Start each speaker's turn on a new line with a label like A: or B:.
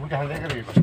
A: मुझे हंसे करेगी